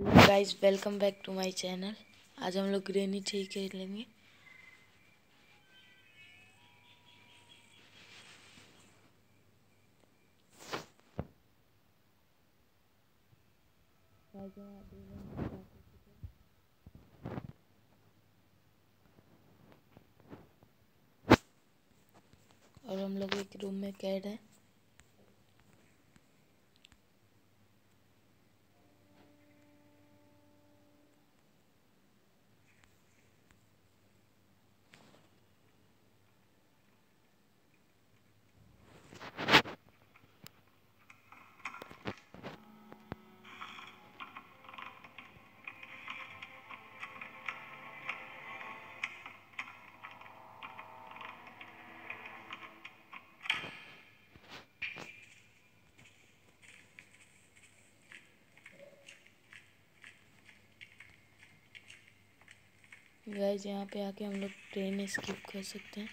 Hello guys welcome back to my channel आज हम लोग ग्रेनी ट्री खेलेंगे और हम लोग एक रूम में कैद हैं। गाइस यहाँ पे आके हम लोग ट्रेन स्किप कर सकते हैं।